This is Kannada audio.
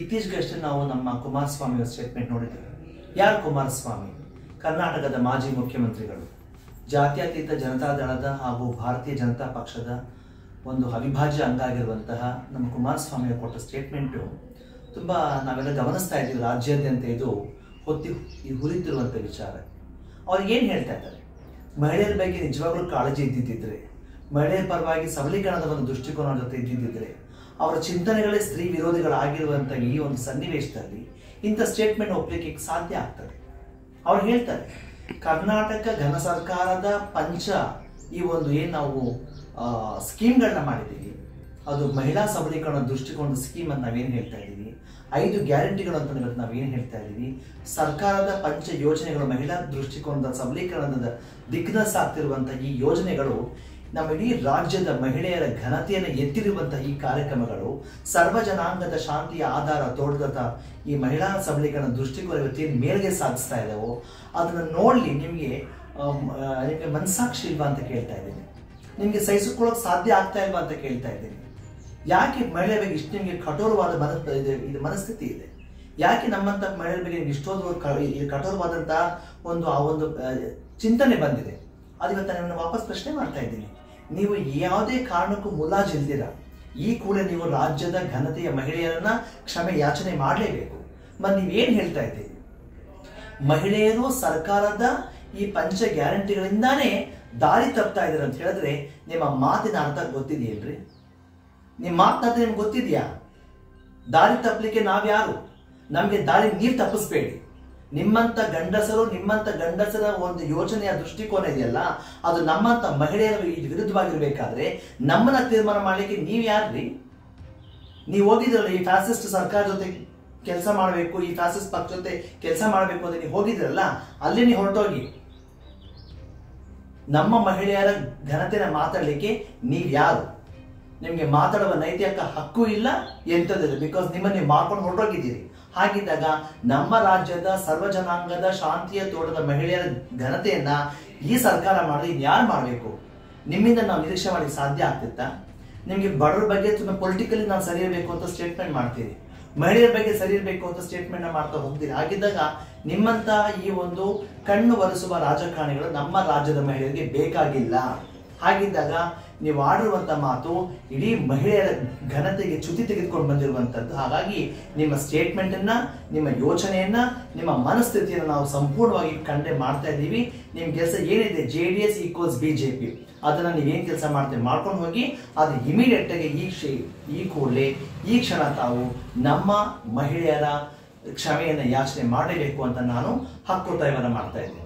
ಇತ್ತೀಚೆಗಷ್ಟೇ ನಾವು ನಮ್ಮ ಕುಮಾರಸ್ವಾಮಿ ಸ್ಟೇಟ್ಮೆಂಟ್ ನೋಡಿದ್ದೇವೆ ಯಾರು ಕುಮಾರಸ್ವಾಮಿ? ಕರ್ನಾಟಕದ ಮಾಜಿ ಮುಖ್ಯಮಂತ್ರಿಗಳು. ಜಾತ್ಯತೀತ ಜನತಾದಳದ ಹಾಗೂ ಭಾರತೀಯ ಜನತಾ ಪಕ್ಷದ ಒಂದು ಅವಿಭಾಜ್ಯ ಅಂಗ ಆಗಿರುವಂತಹ ನಮ್ಮ ಕುಮಾರಸ್ವಾಮಿಯ ಕೊಟ್ಟ ಸ್ಟೇಟ್ಮೆಂಟು ತುಂಬ ನಾವೆಲ್ಲ ಗಮನಿಸ್ತಾ ಇದ್ದೀವಿ ರಾಜ್ಯಾದ್ಯಂತ ಇದು ಹೊತ್ತಿ ಹುರಿತಿರುವಂಥ ವಿಚಾರ. ಅವ್ರು ಏನು ಹೇಳ್ತಾ ಇದ್ದಾರೆ? ಮಹಿಳೆಯರ ಬಗ್ಗೆ ನಿಜವಾಗ್ಲೂ ಕಾಳಜಿ ಇದ್ದಿದ್ದಿದ್ರೆ, ಮಹಿಳೆಯರ ಪರವಾಗಿ ಸಬಲೀಕರಣದ ಒಂದು ದೃಷ್ಟಿಕೋನ ಜೊತೆ ಇದ್ದಿದ್ದಿದ್ರೆ ಅವರ ಚಿಂತನೆಗಳೇ ಸ್ತ್ರೀ ವಿರೋಧಿಗಳಾಗಿರುವಂಥ ಈ ಒಂದು ಸನ್ನಿವೇಶದಲ್ಲಿ ಇಂಥ ಸ್ಟೇಟ್ಮೆಂಟ್ ಒಪ್ಪಲಿಕ್ಕೆ ಸಾಧ್ಯ ಆಗ್ತದೆ. ಅವ್ರು ಹೇಳ್ತಾರೆ, ಕರ್ನಾಟಕ ಘನ ಸರ್ಕಾರದ ಪಂಚ ಈ ಒಂದು ಏನು ನಾವು ಸ್ಕೀಮ್ಗಳನ್ನ ಮಾಡಿದ್ದೀವಿ. ಅದು ಮಹಿಳಾ ಸಬಲೀಕರಣ ದೃಷ್ಟಿಕೋನದ ಸ್ಕೀಮ್ ಅಂತ ನಾವೇನು ಹೇಳ್ತಾ ಇದ್ದೀವಿ. ಐದು ಗ್ಯಾರಂಟಿಗಳು ಅಂತ ನಾವೇನು ಹೇಳ್ತಾ ಇದ್ದೀವಿ. ಸರ್ಕಾರದ ಪಂಚ ಯೋಜನೆಗಳು ಮಹಿಳಾ ದೃಷ್ಟಿಕೋನದ ಸಬಲೀಕರಣದ ದಿಗ್ನ ಸಾಗ್ತಿರುವಂತಹ ಈ ಯೋಜನೆಗಳು ನಮ್ಮ ಇಡೀ ರಾಜ್ಯದ ಮಹಿಳೆಯರ ಘನತೆಯನ್ನು ಎತ್ತಿರುವಂತಹ ಈ ಕಾರ್ಯಕ್ರಮಗಳು ಸರ್ವ ಜನಾಂಗದ ಶಾಂತಿಯ ಆಧಾರ ತೋಟದ ಈ ಮಹಿಳಾ ಸಬಲೀಕರಣ ದೃಷ್ಟಿಕೋನ ಇವತ್ತೇನು ಮೇಲ್ಗೆ ಸಾಧಿಸ್ತಾ ಇದ್ದಾವೋ, ಅದನ್ನು ನೋಡಲಿ ನಿಮಗೆ ನಿಮಗೆ ಮನಸ್ಸಾಕ್ಷಿ ಇಲ್ವಾ ಅಂತ ಕೇಳ್ತಾ ಇದ್ದೀನಿ. ನಿಮಗೆ ಸಹಿಸಿಕೊಳ್ಳೋಕೆ ಸಾಧ್ಯ ಆಗ್ತಾ ಇಲ್ವಾ ಅಂತ ಕೇಳ್ತಾ ಇದ್ದೀನಿ. ಯಾಕೆ ಮಹಿಳೆ ಬಗ್ಗೆ ಇಷ್ಟು ನಿಮಗೆ ಕಠೋರವಾದ ಮನ ಇದು ಮನಸ್ಥಿತಿ ಇದೆ? ಯಾಕೆ ನಮ್ಮಂತ ಮಹಿಳೆಯರ ಬಗ್ಗೆ ಇಷ್ಟೊಂದು ಕಠೋರವಾದಂತಹ ಒಂದು, ಆ ಒಂದು ಚಿಂತನೆ ಬಂದಿದೆ? ಅದು ಇವತ್ತು ನಾನು ವಾಪಸ್ ಪ್ರಶ್ನೆ ಮಾಡ್ತಾ ಇದ್ದೀನಿ. ನೀವು ಯಾವುದೇ ಕಾರಣಕ್ಕೂ ಮುಲಾಜಿಲ್ದಿರ. ಈ ಕೂಡ ನೀವು ರಾಜ್ಯದ ಘನತೆಯ ಮಹಿಳೆಯರನ್ನ ಕ್ಷಮೆ ಯಾಚನೆ ಮಾಡಲೇಬೇಕು. ಮತ್ತೆ ನೀವೇನ್ ಹೇಳ್ತಾ ಇದ್ದೀರಿ? ಮಹಿಳೆಯರು ಸರ್ಕಾರದ ಈ ಪಂಚ ಗ್ಯಾರಂಟಿಗಳಿಂದಾನೇ ದಾರಿ ತಪ್ತಾ ಇದ್ದಾರೆ ಅಂತ ಹೇಳಿದ್ರೆ ನಿಮ್ಮ ಮಾತಿನ ಅರ್ಥ ಗೊತ್ತಿದೆಯೇನ್ರಿ ನಿಮ್ಮ ಮಾತನಾಡ ನಿಮ್ಗೆ ಗೊತ್ತಿದೆಯಾ? ದಾರಿ ತಪ್ಪಲಿಕ್ಕೆ ನಾವ್ಯಾರು? ನಮಗೆ ದಾರಿ ನೀರು ತಪ್ಪಿಸ್ಬೇಡಿ. ನಿಮ್ಮಂತ ಗಂಡಸರು, ನಿಮ್ಮಂತ ಗಂಡಸರ ಒಂದು ಯೋಜನೆಯ ದೃಷ್ಟಿಕೋನ ಇದೆಯಲ್ಲ, ಅದು ನಮ್ಮಂತ ಮಹಿಳೆಯರ ವಿರುದ್ಧವಾಗಿರ್ಬೇಕಾದ್ರೆ ನಮ್ಮನ್ನ ತೀರ್ಮಾನ ಮಾಡ್ಲಿಕ್ಕೆ ನೀವ್ ಯಾರ್ರಿ? ನೀವು ಹೋಗಿದ್ರಲ್ಲ ಈ ಫ್ಯಾಸಿಸ್ಟ್ ಸರ್ಕಾರ ಜೊತೆ ಕೆಲಸ ಮಾಡಬೇಕು, ಈ ಫ್ಯಾಸಿಸ್ಟ್ ಪಕ್ಷ ಜೊತೆ ಕೆಲಸ ಮಾಡಬೇಕು ಅಂತ ನೀವು ಹೋಗಿದ್ರಲ್ಲ, ಅಲ್ಲಿ ನೀವು ಹೊರಟೋಗಿ. ನಮ್ಮ ಮಹಿಳೆಯರ ಘನತೆನ ಮಾತಾಡಲಿಕ್ಕೆ ನೀವು ಯಾರು? ನಿಮಗೆ ಮಾತಾಡುವ ನೈತಿಕ ಹಕ್ಕು ಇಲ್ಲ ಎಂಥದ್ದಿಲ್ಲ. ಬಿಕಾಸ್ ನಿಮ್ಮನ್ನು ನೀವು ಮಾಡ್ಕೊಂಡು ಹೊರಟೋಗಿದ್ದೀರಿ. ಹಾಗಿದ್ದಾಗ ನಮ್ಮ ರಾಜ್ಯದ ಸರ್ವ ಜನಾಂಗದ ಶಾಂತಿಯ ತೋಟದ ಮಹಿಳೆಯರ ಘನತೆಯನ್ನ ಈ ಸರ್ಕಾರ ಮಾಡಿದ್ರೆ ಯಾರು ಮಾಡಬೇಕು? ನಿಮ್ಮಿಂದ ನಾವು ನಿರೀಕ್ಷೆ ಮಾಡಿ ಸಾಧ್ಯ ಆಗ್ತಿತ್ತಾ? ನಿಮಗೆ ಬಡವರ ಬಗ್ಗೆ ತುಂಬ ಪೊಲಿಟಿಕಲಿ ನಾನು ಸರಿ ಇರಬೇಕು ಅಂತ ಸ್ಟೇಟ್ಮೆಂಟ್ ಮಾಡ್ತೀರಿ. ಮಹಿಳೆಯರ ಬಗ್ಗೆ ಸರಿ ಇರಬೇಕು ಅಂತ ಸ್ಟೇಟ್ಮೆಂಟ್ ಮಾಡ್ತಾ ಹೋಗ್ತೀರಿ. ಹಾಗಿದ್ದಾಗ ನಿಮ್ಮಂತಹ ಈ ಒಂದು ಕಣ್ಣು ಒರೆಸುವ ರಾಜಕಾರಣಿಗಳು ನಮ್ಮ ರಾಜ್ಯದ ಮಹಿಳೆಯರಿಗೆ ಬೇಕಾಗಿಲ್ಲ. ಹಾಗಿದ್ದಾಗ ನೀವು ಆಡಿರುವಂತ ಮಾತು ಇಡೀ ಮಹಿಳೆಯರ ಘನತೆಗೆ ಚ್ಯುತಿ ತೆಗೆದುಕೊಂಡು ಬಂದಿರುವಂತದ್ದು. ಹಾಗಾಗಿ ನಿಮ್ಮ ಸ್ಟೇಟ್ಮೆಂಟ್ ಅನ್ನ ನಿಮ್ಮ ಯೋಚನೆಯನ್ನ, ನಿಮ್ಮ ಮನಸ್ಥಿತಿಯನ್ನು ನಾವು ಸಂಪೂರ್ಣವಾಗಿ ಕಂಡೆ ಮಾಡ್ತಾ ಇದ್ದೀವಿ. ನಿಮ್ ಕೆಲಸ ಏನಿದೆ J D S equals BJP ಅದನ್ನ ನೀವೇನ್ ಕೆಲಸ ಮಾಡ್ತೀವಿ ಮಾಡ್ಕೊಂಡು ಹೋಗಿ, ಅದು ಇಮಿಡಿಯೇಟ್ ಆಗಿ ಈ ಕ್ಷೇ, ಈ ಕೂಡಲೇ, ಈ ಕ್ಷಣ ತಾವು ನಮ್ಮ ಮಹಿಳೆಯರ ಕ್ಷಮೆಯನ್ನು ಯಾಚನೆ ಮಾಡಲೇಬೇಕು ಅಂತ ನಾನು ಹಕ್ಕು ಹಕ್ಕೊತ್ತಾಯವನ್ನು ಮಾಡ್ತಾ ಇದ್ದೇನೆ.